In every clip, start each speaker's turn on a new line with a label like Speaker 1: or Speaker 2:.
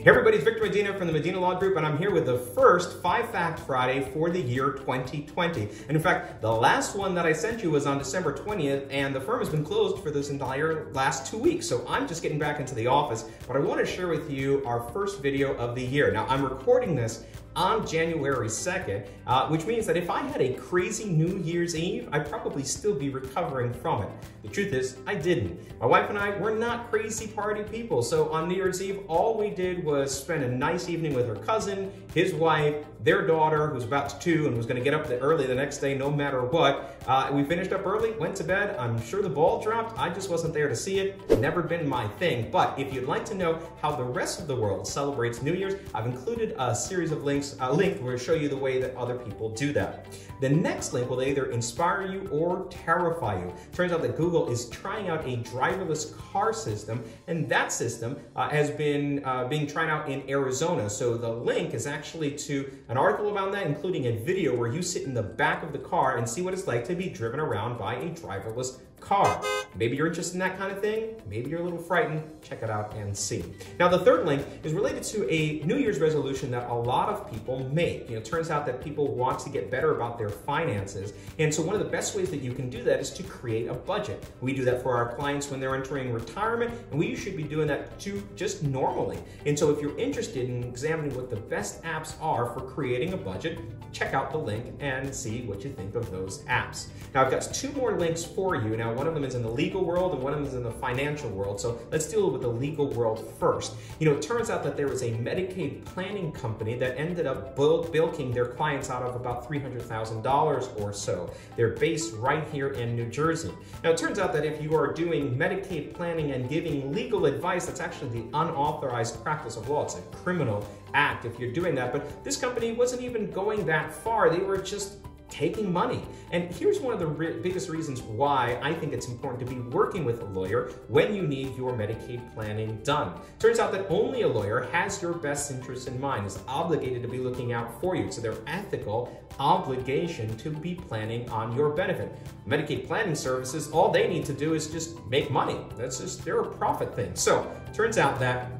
Speaker 1: Hey everybody, it's Victor Medina from the Medina Law Group, and I'm here with the first Five Fact Friday for the year 2020. And in fact, the last one that I sent you was on December 20th, and the firm has been closed for this entire last two weeks. So I'm just getting back into the office, but I want to share with you our first video of the year. Now, I'm recording this on January 2nd, uh, which means that if I had a crazy New Year's Eve, I'd probably still be recovering from it. The truth is, I didn't. My wife and I, we're not crazy party people, so on New Year's Eve, all we did was spend a nice evening with her cousin, his wife, their daughter, who's about two and was gonna get up early the next day no matter what. Uh, we finished up early, went to bed. I'm sure the ball dropped. I just wasn't there to see it. Never been my thing. But if you'd like to know how the rest of the world celebrates New Year's, I've included a series of links, a link where I show you the way that other people do that. The next link will either inspire you or terrify you. Turns out that Google is trying out a driverless car system, and that system uh, has been uh, being tried out in Arizona. So the link is actually to an article about that, including a video where you sit in the back of the car and see what it's like to be driven around by a driverless car. Maybe you're interested in that kind of thing. Maybe you're a little frightened. Check it out and see. Now, the third link is related to a New Year's resolution that a lot of people make. You know, it turns out that people want to get better about their finances. And so one of the best ways that you can do that is to create a budget. We do that for our clients when they're entering retirement, and we should be doing that too just normally. And so if you're interested in examining what the best apps are for creating a budget, check out the link and see what you think of those apps. Now, I've got two more links for you. Now, one of them is in the legal world and one of them is in the financial world. So let's deal with the legal world first. You know, it turns out that there was a Medicaid planning company that ended up bilking their clients out of about $300,000 or so. They're based right here in New Jersey. Now, it turns out that if you are doing Medicaid planning and giving legal advice, that's actually the unauthorized practice of law. It's a criminal act if you're doing that. But this company wasn't even going that far. They were just taking money. And here's one of the re biggest reasons why I think it's important to be working with a lawyer when you need your Medicaid planning done. Turns out that only a lawyer has your best interest in mind, is obligated to be looking out for you. So their ethical obligation to be planning on your benefit. Medicaid planning services, all they need to do is just make money. That's just, they're a profit thing. So turns out that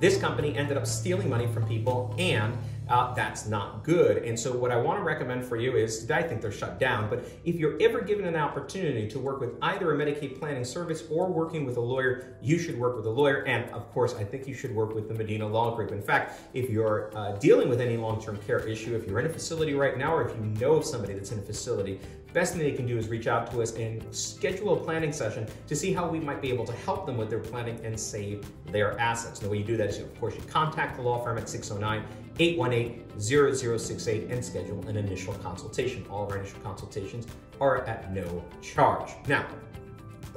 Speaker 1: this company ended up stealing money from people and uh, that's not good. And so what I want to recommend for you is, I think they're shut down, but if you're ever given an opportunity to work with either a Medicaid planning service or working with a lawyer, you should work with a lawyer. And of course, I think you should work with the Medina Law Group. In fact, if you're uh, dealing with any long-term care issue, if you're in a facility right now, or if you know of somebody that's in a facility, best thing they can do is reach out to us and schedule a planning session to see how we might be able to help them with their planning and save their assets. And the way you do that is, of course, you contact the law firm at 609 818-0068 and schedule an initial consultation. All of our initial consultations are at no charge. Now,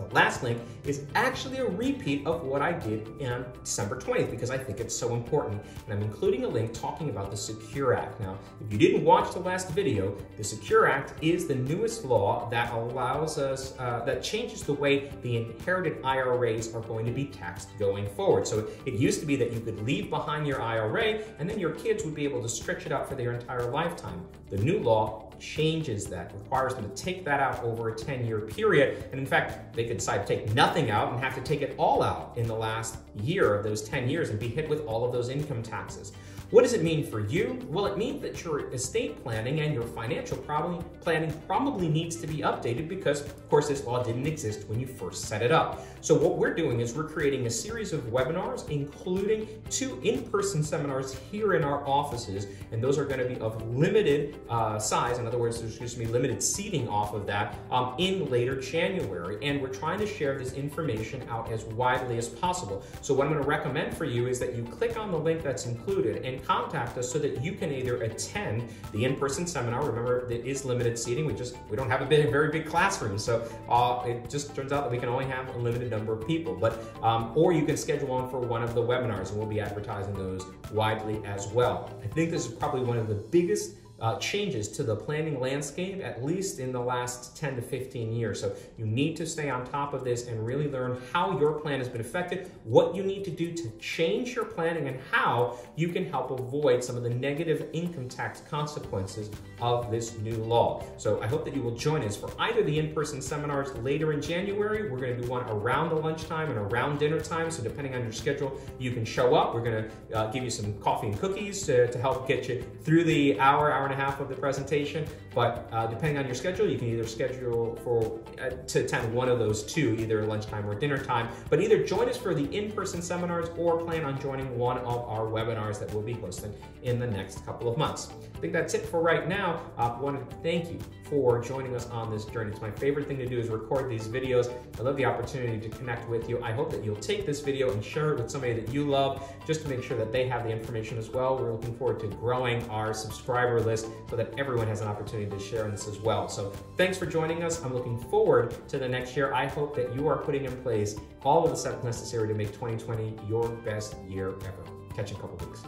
Speaker 1: the last link is actually a repeat of what I did on December 20th because I think it's so important. And I'm including a link talking about the Secure Act. Now, if you didn't watch the last video, the Secure Act is the newest law that allows us, uh, that changes the way the inherited IRAs are going to be taxed going forward. So it used to be that you could leave behind your IRA and then your kids would be able to stretch it out for their entire lifetime. The new law changes that, requires them to take that out over a 10 year period. And in fact, they could decide to take nothing out and have to take it all out in the last year of those 10 years and be hit with all of those income taxes. What does it mean for you? Well, it means that your estate planning and your financial planning probably needs to be updated because, of course, this law didn't exist when you first set it up. So what we're doing is we're creating a series of webinars, including two in-person seminars here in our offices, and those are going to be of limited uh, size. In other words, there's going to be limited seating off of that um, in later January, and we're trying to share this information out as widely as possible. So what I'm going to recommend for you is that you click on the link that's included and contact us so that you can either attend the in-person seminar. Remember, it is limited seating. We just we don't have a big, very big classroom, so uh, it just turns out that we can only have a limited number of people. But um, or you can schedule on for one of the webinars, and we'll be advertising those widely as well. I think this is probably one of the biggest uh, changes to the planning landscape, at least in the last 10 to 15 years. So you need to stay on top of this and really learn how your plan has been affected, what you need to do to change your planning, and how you can help avoid some of the negative income tax consequences of this new law. So I hope that you will join us for either the in-person seminars later in January. We're going to do one around the lunchtime and around dinner time. So depending on your schedule, you can show up. We're going to uh, give you some coffee and cookies to, to help get you through the hour, hour and a half of the presentation. But uh, depending on your schedule, you can either schedule for uh, to attend one of those two, either lunchtime or dinner time. But either join us for the in-person seminars or plan on joining one of our webinars that we'll be hosting in the next couple of months. I think that's it for right now. Uh, I wanted to thank you for joining us on this journey. It's my favorite thing to do is record these videos. I love the opportunity to connect with you. I hope that you'll take this video and share it with somebody that you love just to make sure that they have the information as well. We're looking forward to growing our subscriber list so that everyone has an opportunity to share in this as well. So thanks for joining us. I'm looking forward to the next year. I hope that you are putting in place all of the steps necessary to make 2020 your best year ever. Catch you in a couple weeks.